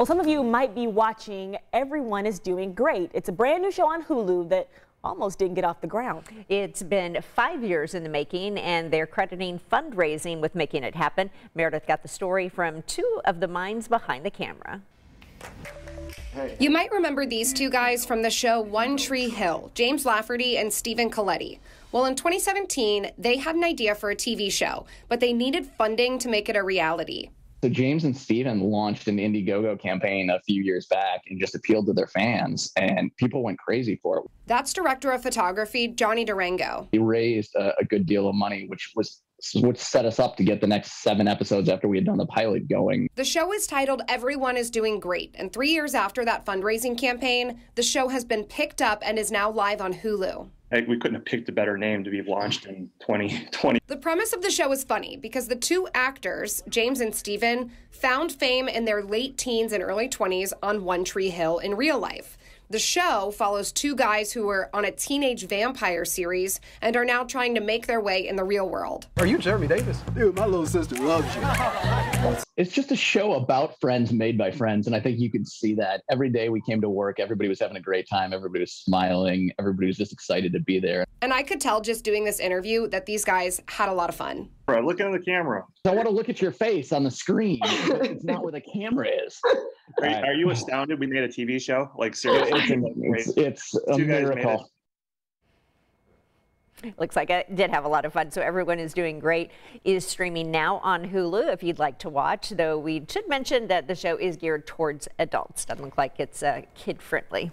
Well, some of you might be watching Everyone is Doing Great. It's a brand new show on Hulu that almost didn't get off the ground. It's been five years in the making, and they're crediting fundraising with making it happen. Meredith got the story from two of the minds behind the camera. You might remember these two guys from the show One Tree Hill, James Lafferty and Stephen Colletti. Well, in 2017, they had an idea for a TV show, but they needed funding to make it a reality. So James and Stephen launched an Indiegogo campaign a few years back and just appealed to their fans, and people went crazy for it. That's director of photography Johnny Durango. He raised a, a good deal of money, which was which set us up to get the next seven episodes after we had done the pilot going. The show is titled Everyone is Doing Great, and three years after that fundraising campaign, the show has been picked up and is now live on Hulu. we couldn't have picked a better name to be launched in 2020. The premise of the show is funny because the two actors, James and Stephen, found fame in their late teens and early 20s on One Tree Hill in real life. The show follows two guys who were on a teenage vampire series and are now trying to make their way in the real world. Are you Jeremy Davis? Dude, my little sister loves you. It's just a show about friends made by friends. And I think you can see that every day we came to work, everybody was having a great time, everybody was smiling, everybody was just excited to be there. And I could tell just doing this interview that these guys had a lot of fun. Bro, look at the camera. I want to look at your face on the screen. it's not where the camera is. Are, you- are you astounded we made a TV show? Like seriously, It's, it's a Two guys miracle. Looks like it did have a lot of fun, so everyone is doing great. Is streaming now on Hulu if you'd like to watch, though we should mention that the show is geared towards adults. Doesn't look like it's uh, kid friendly.